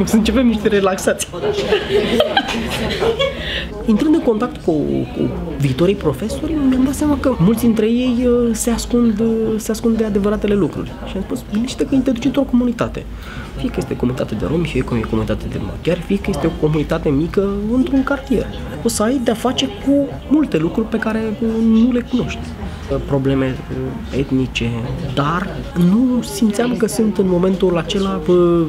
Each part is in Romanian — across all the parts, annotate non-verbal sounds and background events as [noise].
O să începem niște relaxații. Intrând în contact cu, cu viitorii profesori, mi-am dat seama că mulți dintre ei uh, se ascund, uh, se ascund de adevăratele lucruri. Și am spus, gândește că te duci într-o comunitate. Fie că este comunitate de romi, fie că e comunitate de maghiari, fie că este o comunitate mică într-un cartier. O să ai de-a face cu multe lucruri pe care uh, nu le cunoști probleme etnice, dar nu simțeam că sunt în momentul acela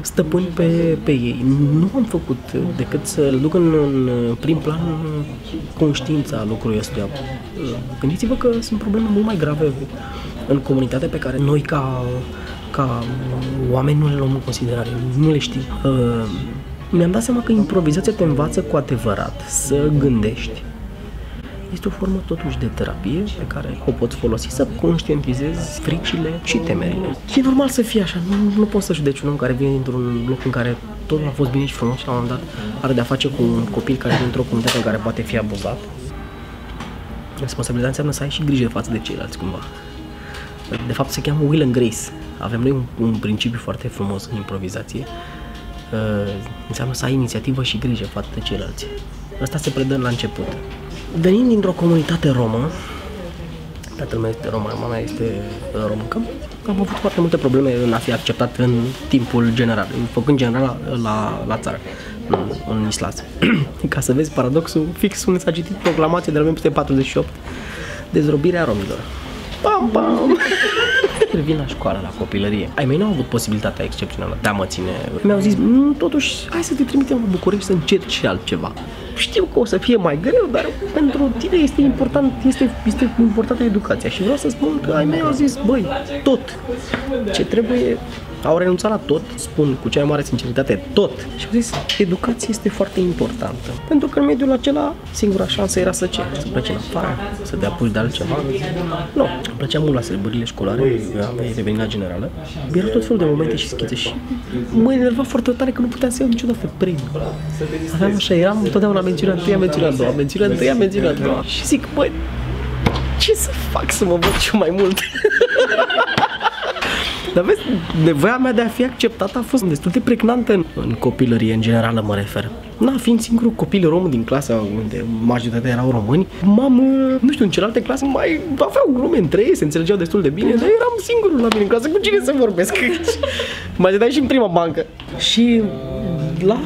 stăpâni pe, pe ei. Nu am făcut decât să duc în, în prim plan conștiința lucrului ăsta. Gândiți-vă că sunt probleme mult mai grave în comunitate pe care noi ca, ca oameni nu le luăm în considerare, nu le știm. Mi-am dat seama că improvizația te învață cu adevărat să gândești, este o formă totuși de terapie pe care o poți folosi să conștientizezi fricile și temerile. E normal să fie așa, nu, nu poți să judeci un om care vine dintr-un loc în care totul a fost bine și frumos și la un moment dat are de-a face cu un copil care vine într-o comunitate în care poate fi abuzat. Responsabilitatea înseamnă să ai și grijă față de ceilalți cumva. De fapt se cheamă Will and Grace. Avem noi un, un principiu foarte frumos în improvizație. Uh, înseamnă să ai inițiativă și grijă față de ceilalți. Asta se predă la început. Venind dintr-o comunitate romă, tatăl meu este român, mama mea este româncă, am avut foarte multe probleme în a fi acceptat în timpul general, făcând general la, la țară, în, în Islas. [clears throat] Ca să vezi paradoxul, fix unde s-a citit proclamația de la 1948, dezrobirea romilor. Pam, pam! [laughs] Vin la școală, la copilărie. Ai mei nu au avut posibilitatea excepțională de a mă ține. Mi-au zis, mm, totuși, hai să te trimitem la București să încerci și altceva. Știu că o să fie mai greu, dar pentru tine este important, este, este importantă educația și vreau să spun că ai mei au zis, băi, tot ce trebuie au renunțat la tot, spun cu cea mai mare sinceritate, tot. Și au zis, educația este foarte importantă. Pentru că în mediul acela, singura șansă era să ce? Să plece în afară, să te apuci de altceva. Nu, îmi plăcea mult la sărbările școlare, am revenit la generală. Erau tot felul de momente și schițe și mă enerva foarte tare că nu puteam să iau niciodată premiu. Aveam așa, eram totdeauna mențiunea întâia, mențiunea a doua, mențiunea întâia, mențiunea a doua. Și zic, băi, ce să fac să mă văd și mai mult? [laughs] Dar vezi, nevoia mea de a fi acceptată a fost destul de pregnantă în, în copilărie, în general mă refer. Na, fiind singurul copil rom din clasa unde majoritatea erau români, m-am, nu știu, în celelalte clase mai aveau glume între ei, se înțelegeau destul de bine, dar eram singurul la mine în clasă, cu cine să vorbesc? [laughs] mai dai și în prima bancă. Și la,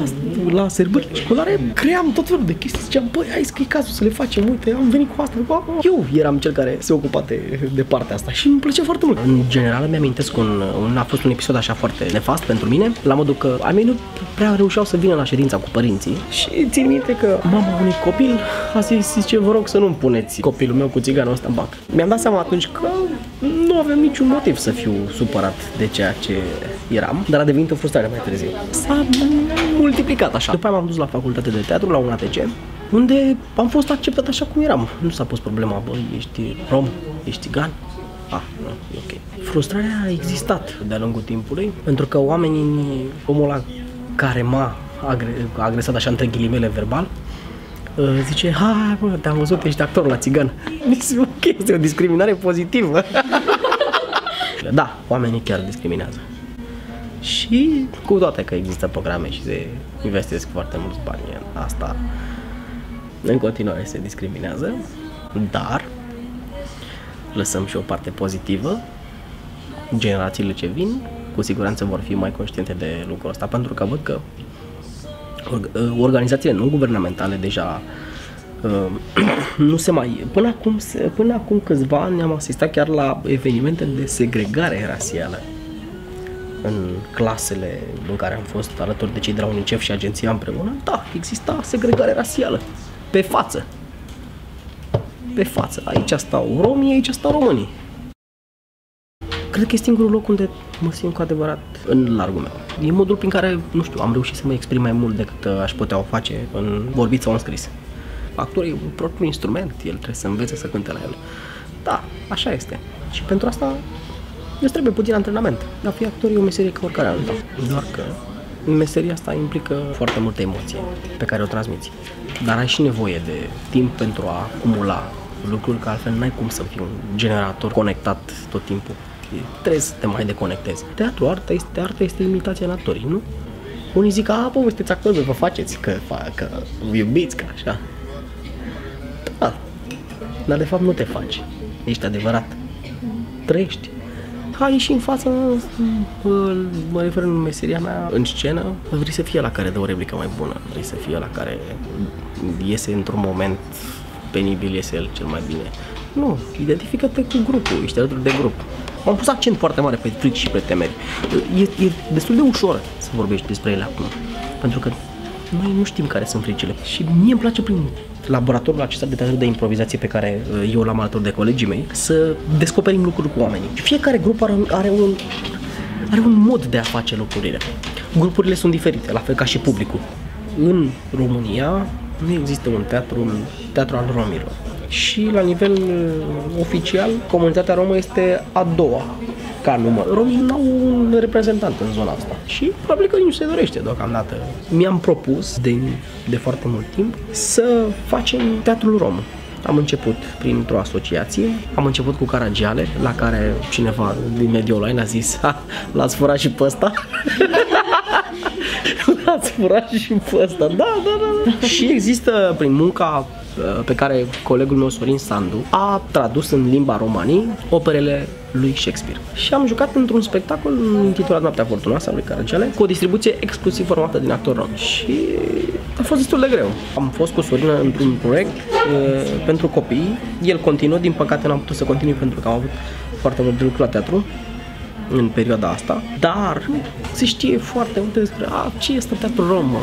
la sărbările școlare cream tot felul de chestii. Ziceam, băi, hai că e cazul să le facem, uite, am venit cu asta. Eu eram cel care se ocupa de, de partea asta și îmi plăcea foarte mult. În general, mi-amintesc un, un, a fost un episod așa foarte nefast pentru mine, la modul că ai mei nu prea reușeau să vină la ședința cu părinții și țin minte că mama unui copil a zis, zice, vă rog să nu-mi puneți copilul meu cu țiganul ăsta în bac. Mi-am dat seama atunci că nu aveam niciun motiv să fiu supărat de ceea ce eram, dar a devenit o frustrare mai târziu. S-a multiplicat așa. După aia m-am dus la facultate de teatru, la un ATC, unde am fost acceptat așa cum eram. Nu s-a pus problema, băi, ești rom, ești țigan, Ah, nu, e ok. Frustrarea a existat de-a lungul timpului, pentru că oamenii, omul ăla care m-a agre- agresat așa între ghilimele verbal, uh, zice, hai bă, te-am văzut, ești actor la țigan. Zice, [laughs] ok, este o discriminare pozitivă. [laughs] da, oamenii chiar discriminează. Și cu toate că există programe și se investesc foarte mulți bani în asta, în continuare se discriminează, dar lăsăm și o parte pozitivă. Generațiile ce vin, cu siguranță vor fi mai conștiente de lucrul ăsta, pentru că văd că organizațiile non-guvernamentale deja uh, [coughs] nu se mai... Până acum, până acum câțiva ani am asistat chiar la evenimente de segregare rasială în clasele în care am fost alături de cei de la UNICEF și agenția împreună, da, exista segregare rasială. Pe față. Pe față. Aici stau romii, aici stau românii. Cred că e singurul loc unde mă simt cu adevărat în largul meu. E modul prin care, nu știu, am reușit să mă exprim mai mult decât uh, aș putea o face în vorbit sau în scris. Actorul e un propriu instrument, el trebuie să învețe să cânte la el. Da, așa este. Și pentru asta îți trebuie puțin antrenament. Dar fi actor e o meserie ca oricare alta. Doar că meseria asta implică foarte multă emoție pe care o transmiți. Dar ai și nevoie de timp pentru a acumula lucruri, că altfel n-ai cum să fii un generator conectat tot timpul. Trebuie să te mai deconectezi. Teatru, arta este, arta este imitația naturii, nu? Unii zic, a, povesteți acolo, vă faceți, că, că iubiți, că așa. Da, dar de fapt nu te faci. Ești adevărat. Trăiești. Hai și în față, mă refer în meseria mea, în scenă, vrei să fie la care dă o replică mai bună, vrei să fie la care iese într-un moment penibil, iese el cel mai bine. Nu, identifică-te cu grupul, ești alături de grup. Am pus accent foarte mare pe frici și pe temeri. E, e destul de ușor să vorbești despre ele acum, pentru că noi nu știm care sunt fricile. Și mie îmi place prin laboratorul acesta de teatru de improvizație pe care uh, eu l-am alături de colegii mei, să descoperim lucruri cu oamenii. Fiecare grup are, are, un, are un mod de a face lucrurile. Grupurile sunt diferite, la fel ca și publicul. În România nu există un teatru, un teatru al romilor. Și la nivel uh, oficial, comunitatea romă este a doua ca număr. Romii nu au un reprezentant în zona asta și probabil că nu se dorește deocamdată. Mi-am propus de, de foarte mult timp să facem teatrul rom. Am început printr-o asociație, am început cu Caragiale, la care cineva din mediul online a zis, ha, l-ați furat și pe ăsta? [laughs] l-ați furat și pe ăsta, da, da, da, da. și există prin munca uh, pe care colegul meu Sorin Sandu a tradus în limba romanii operele lui Shakespeare. Și am jucat într-un spectacol intitulat Noaptea Fortunoasă a lui Caragiale, cu o distribuție exclusiv formată din actori romi. Și a fost destul de greu. Am fost cu Sorin într-un proiect e, pentru copii. El continuă, din păcate n-am putut să continui pentru că am avut foarte mult de lucru la teatru în perioada asta, dar se știe foarte multe despre a, ce este teatru rom, mă?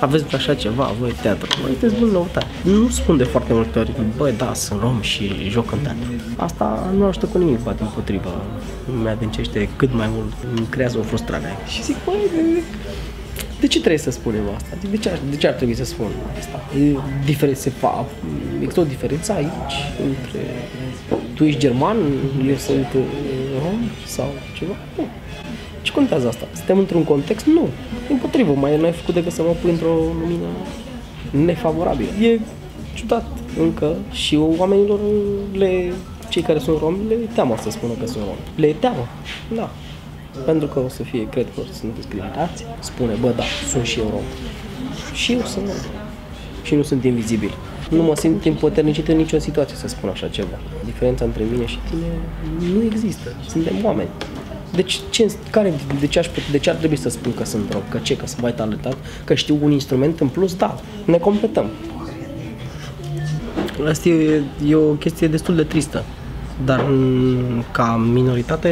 Aveți așa ceva, voi teatru, voi sunteți bun noutate. Nu spun de foarte multe ori, băi, da, sunt rom și joc în teatru. Asta nu ajută cu nimic, ba din potrivă, mi adâncește cât mai mult, îmi creează o frustrare. Și zic, băi, de, de ce trebuie să spunem asta? De ce, de ce ar trebui să spun asta? E diferit, se fa, există o diferență aici între tu ești german, eu sunt rom sau ceva? Nu ce contează asta? Suntem într-un context? Nu. Din potrivă, mai n-ai făcut decât să mă pui într-o lumină nefavorabilă. E ciudat încă și oamenilor le, cei care sunt romi le teamă să spună că sunt romi. Le teamă, da. Pentru că o să fie, cred că sunt discriminați, spune, bă, da, sunt și eu rom. Și eu sunt rom. Și nu sunt invizibil. Nu mă simt împoternicit în nicio situație să spun așa ceva. Diferența între mine și tine nu există. Suntem oameni. Deci, ce, care, de, ce aș, de ce ar trebui să spun că sunt rock? Că ce? Că sunt mai talentat? Că știu un instrument în plus? Da, ne completăm. Asta e, e o chestie destul de tristă. Dar ca minoritate,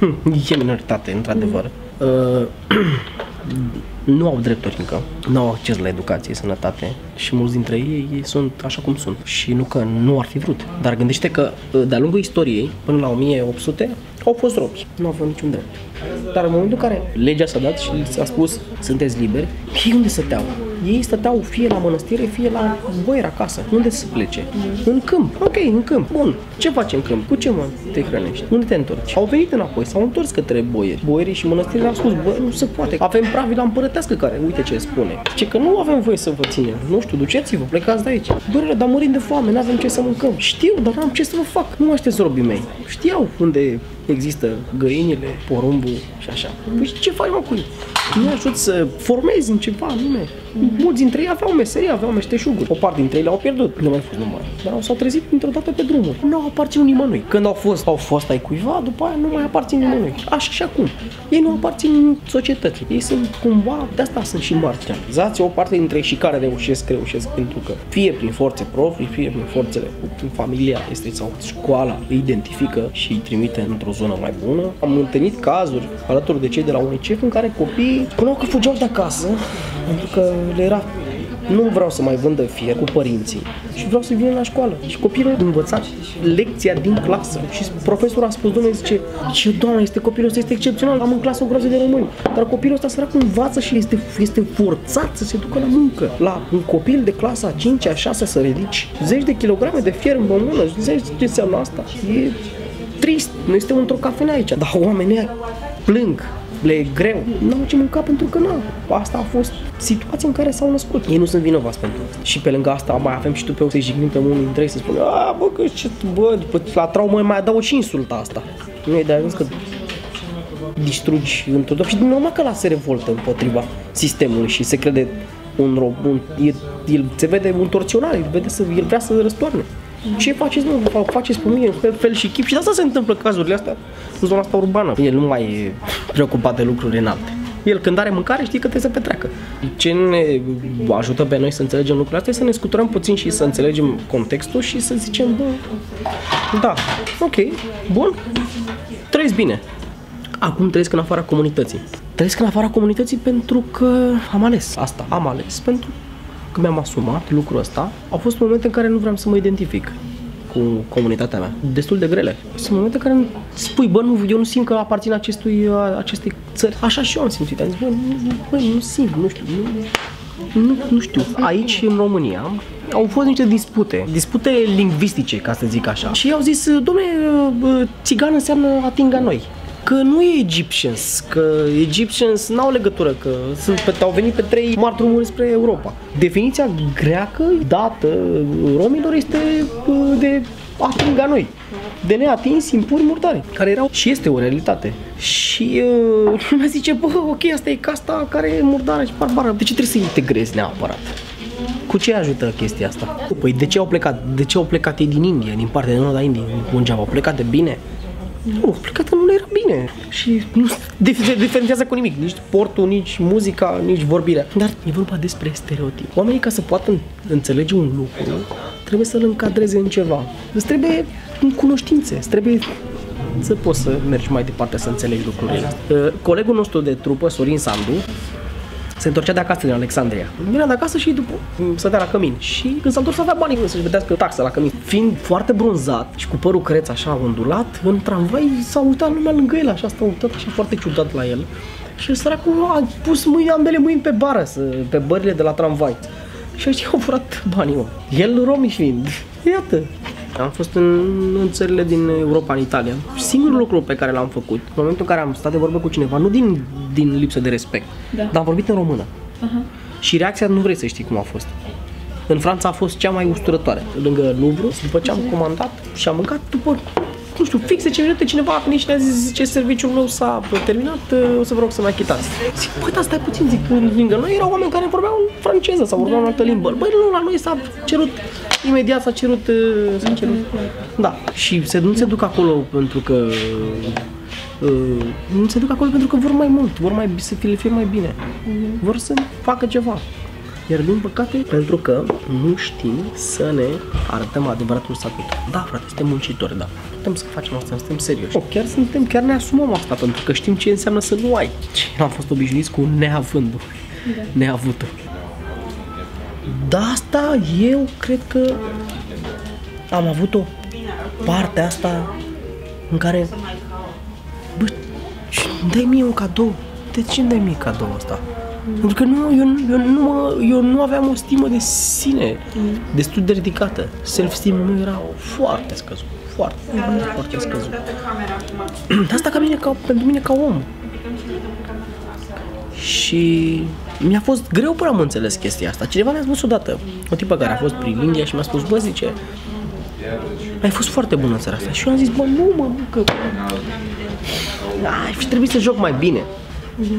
[laughs] e minoritate, într-adevăr. Mm. Uh, [clears throat] nu au drepturi încă, nu au acces la educație, sănătate și mulți dintre ei, ei sunt așa cum sunt și nu că nu ar fi vrut. Dar gândește că de-a lungul istoriei, până la 1800, au fost robi, nu au avut niciun drept. Dar în momentul în care legea s-a dat și s-a spus sunteți liberi, ei unde stăteau? Ei stăteau fie la mănăstire, fie la boier acasă. Unde să plece? În câmp. Ok, în câmp. Bun. Ce faci în câmp? Cu ce mă te hrănești? Unde te întorci? Au venit înapoi, s-au întors către boieri. Boierii și mănăstirile au spus, bă, nu se poate. Avem pravila împărătească care, uite ce spune. Ce că nu avem voie să vă ținem. Nu știu, duceți-vă, plecați de aici. Doamne, dar murim de foame, nu avem ce să mâncăm. Știu, dar n-am ce să vă fac. Nu aștept robii mei. Știau unde există găinile, porumbul și așa. Păi ce faci mă cu ei? Nu ajut să formezi în ceva anume. Mulți dintre ei aveau meserie, aveau meșteșuguri. O parte dintre ei le-au pierdut, nu mai fost numai. Dar s-au trezit dintr-o dată pe drumuri. Nu au aparținut nimănui. Când au fost, au fost ai cuiva, după aia nu mai aparțin nimănui. Așa și acum. Ei nu aparțin societății. Ei sunt cumva, de asta sunt și marginalizați. O parte dintre ei și care reușesc, reușesc pentru că fie prin forțe proprii, fie prin forțele prin familia este sau școala îi identifică și îi trimite într-o zonă mai bună. Am întâlnit cazuri alături de cei de la UNICEF în care copiii spuneau că fugeau de acasă pentru că le era nu vreau să mai vândă fier cu părinții și vreau să vină la școală. Și copilul a învățat lecția din clasă. Și profesorul a spus, domnule, zice, ce doamne, este copilul ăsta, este excepțional, am în clasă o groază de români. Dar copilul ăsta sărac învață și este, este forțat să se ducă la muncă. La un copil de clasa 5 a 6 să ridici zeci de kilograme de fier în mână, zeci ce înseamnă asta. E trist, nu este într-o cafenea aici, dar oamenii plâng, le e greu, n-au ce mânca pentru că nu. Asta a fost situația în care s-au născut. Ei nu sunt vinovați pentru asta. Și pe lângă asta mai avem și tu pe o să-i jignim pe unul dintre ei să spună, a, bă, că ce, bă, după la traumă mai adaug și insulta asta. Nu e de ajuns că distrugi într-o dată și din normal că la se revoltă împotriva sistemului și se crede un rob, un, el, el, se vede un torționar, el, vede să, el vrea să răstoarne. Ce faceți, nu? Faceți pe mine în fel, fel și chip și de asta se întâmplă cazurile astea în zona asta urbană. El nu mai e preocupat de lucruri înalte. El când are mâncare știe că trebuie să petreacă. Ce ne ajută pe noi să înțelegem lucrurile astea e să ne scuturăm puțin și să înțelegem contextul și să zicem, bă, da, ok, bun, trăiesc bine. Acum trăiesc în afara comunității. Trăiesc în afara comunității pentru că am ales asta, am ales pentru că mi-am asumat lucrul ăsta. Au fost momente în care nu vreau să mă identific cu comunitatea mea, destul de grele. Sunt momente în care spui, bă, nu, eu nu simt că aparțin acestui, acestei țări. Așa și eu am simțit. Am zis, bă, nu, bă, nu simt, nu știu, nu, nu, nu știu. Aici, în România, au fost niște dispute, dispute lingvistice, ca să zic așa. Și au zis, domne, țigan înseamnă atinga noi că nu e Egyptians, că Egyptians n-au legătură, că sunt pe, au venit pe trei mari drumuri spre Europa. Definiția greacă dată romilor este de atinga noi de neatins impuri murdare, care erau și este o realitate. Și [laughs] uh, mi zice, bă, ok, asta e casta care e murdară și barbară. De ce trebuie să integrezi neapărat? Cu ce ajută chestia asta? Păi de ce au plecat? De ce au plecat ei din India, din partea de nord a Indiei, din Punjab? Au plecat de bine? Nu, plecat nu le era bine și nu se diferențiază cu nimic, nici portul, nici muzica, nici vorbirea. Dar e vorba despre stereotip. Oamenii ca să poată înțelege un lucru, trebuie să-l încadreze în ceva. Îți trebuie cunoștințe, îți trebuie să poți să mergi mai departe să înțelegi lucrurile astea. Uh, colegul nostru de trupă, Sorin Sandu, se întorcea de acasă din Alexandria. Venea de acasă și după stătea la cămin. Și când s-a întors avea banii să-și vedească taxa la cămin. Fiind foarte bronzat și cu părul creț așa ondulat, în tramvai s-a uitat lumea lângă el, așa s-a uitat așa foarte ciudat la el. Și săracul a pus mâini, ambele mâini pe bară, să, pe bările de la tramvai. Și ăștia au furat banii, mă. El romi fiind. [laughs] Iată, am fost în, în țările din Europa, în Italia. Singurul lucru pe care l-am făcut, în momentul în care am stat de vorbă cu cineva, nu din, din lipsă de respect, da. dar am vorbit în română. Uh-huh. Și reacția nu vrei să știi cum a fost. În Franța a fost cea mai usturătoare. Lângă Louvre, după ce am comandat și am mâncat, după nu știu, fix 10 minute cineva a venit și ne-a zis ce serviciul meu s-a terminat, o să vă rog să mă achitați. Zic, băi, dar stai puțin, zic, lângă noi erau oameni care vorbeau franceză sau vorbeau în altă limbă. Băi, nu, la noi s-a cerut, imediat s-a cerut, s-a cerut. Da, și se, nu se duc acolo pentru că Uh, nu se duc acolo pentru că vor mai mult, vor mai, să fie, fie mai bine. Uh-huh. Vor să facă ceva. Iar din păcate, pentru că nu știm să ne arătăm adevăratul statut. Da, frate, suntem muncitori, da. Putem să facem asta, suntem serioși. O, chiar suntem, chiar ne asumăm asta, pentru că știm ce înseamnă să nu ai. Și am fost obișnuiți cu neavândul, da. neavutul. Da, asta eu cred că am avut o parte asta în care bă, dai mie un cadou. De ce îmi dai mie cadou ăsta? Pentru că nu, eu, eu, nu mă, eu nu aveam o stimă de sine mm. destul de ridicată. Self-esteem meu era foarte scăzut. Foarte, mm. foarte scăzut. [clears throat] Asta ca mine, ca, pentru mine ca om. Și mi-a fost greu până am înțeles chestia asta. Cineva mi-a spus odată, o tipă care a fost prin India și mi-a spus, bă, zice, ai fost foarte bună în țara asta. Și eu am zis, bă, nu, mă, că... Ai, trebuie să joc mai bine.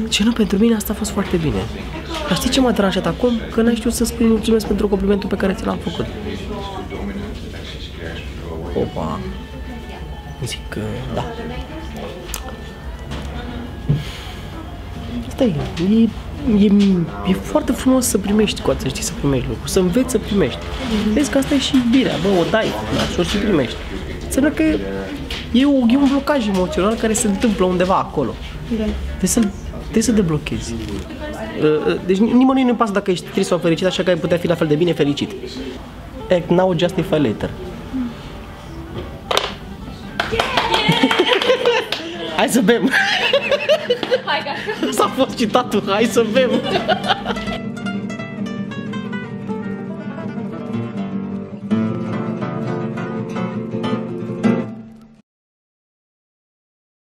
Ce nu, pentru mine asta a fost foarte bine. Dar știi ce m-a deranjat acum? Că n-ai știut să spui mulțumesc pentru complimentul pe care ți l-am făcut. Opa. Zic că da. Asta e. E, e, e foarte frumos să primești cu să știi să primești lucruri, să înveți să primești. Vezi că asta e și iubirea, bă, o dai, da, și o și primești. Înseamnă că e, o, e un blocaj emoțional care se întâmplă undeva acolo. Da. Trebuie să-l Trebuie să deblochezi. Uh, uh, deci nimănui nu pasă dacă ești trist sau fericit, așa că ai putea fi la fel de bine fericit. Act now, justify later. Hai să bem! Hai, S-a fost citatul, hai să bem!